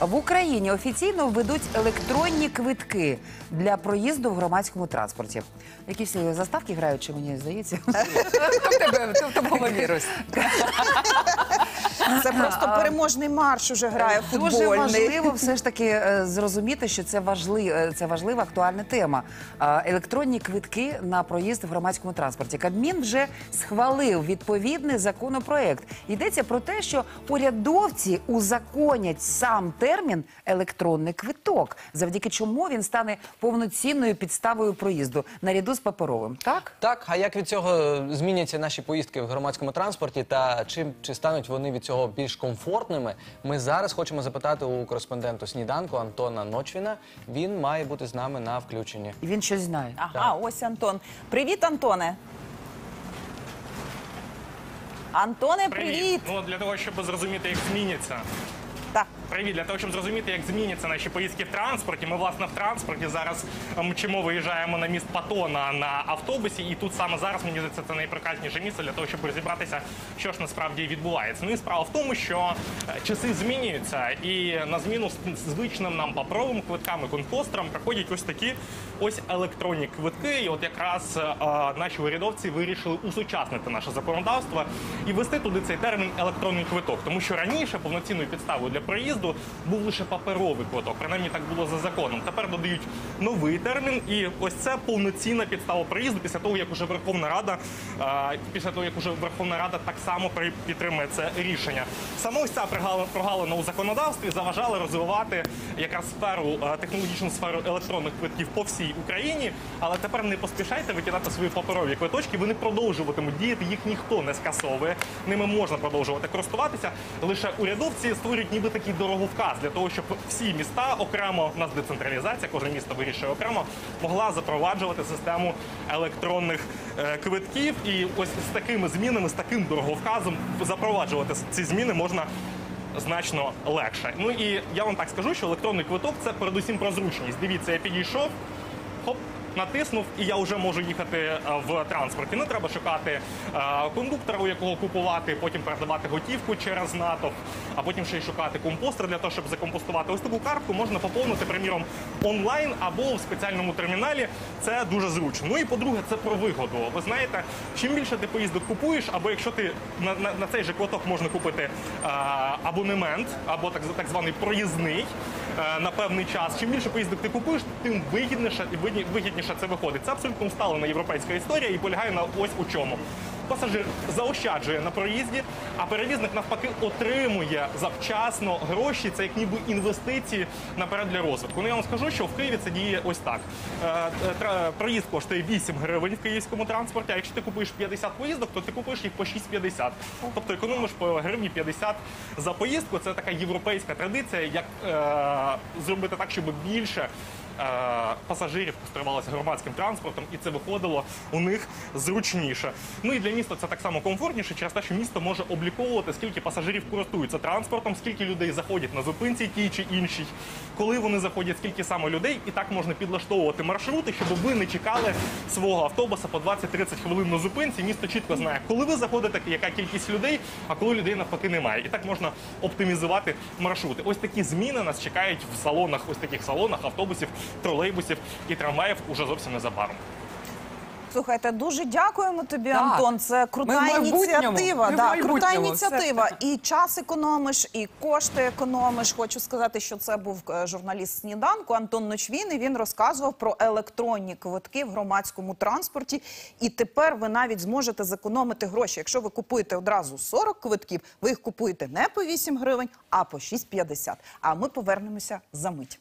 В Україні офіційно введуть електронні квитки для проїзду в громадському транспорті. Якісь заставки грають, чи мені здається? Хто в тебе в голові Русь? Це просто переможний марш уже грає Дуже важливо все ж таки е, зрозуміти, що це важлива, це важлива актуальна тема. Е, Електронні квитки на проїзд в громадському транспорті. Кабмін вже схвалив відповідний законопроект. Йдеться про те, що урядовці узаконять сам термін електронний квиток, завдяки чому він стане повноцінною підставою проїзду наряду з паперовим. Так Так, а як від цього зміняться наші поїздки в громадському транспорті, та чим чи стануть вони від цього більш комфортними? Ми зараз хочемо запитати у кореспонденту сніданку Антона Ночвіна. Він має бути з нами на включенні. і він щось знає. Ага, ось Антон. Привіт, Антоне. Антоне, привіт. Ну для того, щоб зрозуміти, як зміняться. Так. Привіт, для того, щоб зрозуміти, як зміняться наші поїздки в транспорті. Ми власне в транспорті зараз е, мчимо, виїжджаємо на міст Патона на автобусі, і тут саме зараз мені здається, це найпрекрасніше місце для того, щоб розібратися, що ж насправді відбувається. Ну і справа в тому, що е, часи змінюються, і на зміну звичним нам паперовим квиткам і конкостерам приходять ось такі ось електронні квитки. І от якраз е, наші урядовці вирішили усучаснити наше законодавство і ввести туди цей термін електронний квиток, тому що раніше повноцінною підставою для проїзду був лише паперовий квиток. Принаймні так було за законом. Тепер додають новий термін, і ось це повноцінна підстава проїзду після того, як уже Верховна Рада е, після того, як уже Верховна Рада так само підтримує це рішення. Саме ось ця прогалина у законодавстві заважала розвивати якраз сферу е, технологічну сферу електронних квитків по всій Україні. Але тепер не поспішайте викидати свої паперові квиточки. Вони продовжуватимуть діяти. Їх ніхто не скасовує. Ними можна продовжувати користуватися. Лише урядовці створюють ніби такий дороговказ для того, щоб всі міста окремо у нас децентралізація, кожне місто вирішує окремо, могла запроваджувати систему електронних е, квитків. І ось з такими змінами, з таким дороговказом запроваджувати ці зміни можна значно легше. Ну і я вам так скажу, що електронний квиток це передусім про зручність. Дивіться, я підійшов, хоп. Натиснув, і я вже можу їхати е, в транспорті. Не треба шукати е, кондуктора, у якого купувати, потім передавати готівку через натовп, а потім ще й шукати компостер для того, щоб закомпостувати. Ось таку картку можна поповнити, приміром, онлайн або в спеціальному терміналі. Це дуже зручно. Ну і по-друге, це про вигоду. Ви знаєте, чим більше ти поїздок купуєш, або якщо ти на, на, на цей же квиток можна купити е, абонемент, або так, так званий проїзний на певний час. Чим більше поїздок ти купуєш, тим вигідніше і вигідні- вигідніше це виходить. Це абсолютно усталена європейська історія і полягає на ось у чому. Пасажир заощаджує на проїзді, а перевізник навпаки отримує завчасно гроші. Це як ніби інвестиції наперед для розвитку. Ну я вам скажу, що в Києві це діє ось так. Е, е, Проїзд коштує 8 гривень в київському транспорті. А якщо ти купуєш 50 поїздок, то ти купуєш їх по 6,50. Тобто економиш по гривні 50 за поїздку. Це така європейська традиція, як е, зробити так, щоб більше пасажирів користувалися громадським транспортом, і це виходило у них зручніше. Ну і для міста це так само комфортніше, через те, що місто може обліковувати, скільки пасажирів користуються транспортом, скільки людей заходять на зупинці тій чи іншій, коли вони заходять, скільки саме людей, і так можна підлаштовувати маршрути, щоб ви не чекали свого автобуса по 20-30 хвилин на зупинці. Місто чітко знає, коли ви заходите, яка кількість людей, а коли людей навпаки немає. І так можна оптимізувати маршрути. Ось такі зміни нас чекають в салонах, ось таких салонах автобусів, тролейбусів і трамваїв уже зовсім незабаром. Слухайте, дуже дякуємо тобі, Так. Антон. Це крута Ми ініціатива. Ми Да, крута Все ініціатива. І час економиш, і кошти економиш. Хочу сказати, що це був е, журналіст сніданку Антон Ночвін. І він розказував про електронні квитки в громадському транспорті. І тепер ви навіть зможете зекономити гроші. Якщо ви купуєте одразу 40 квитків, ви їх купуєте не по 8 гривень, а по 6,50. А ми повернемося за мить.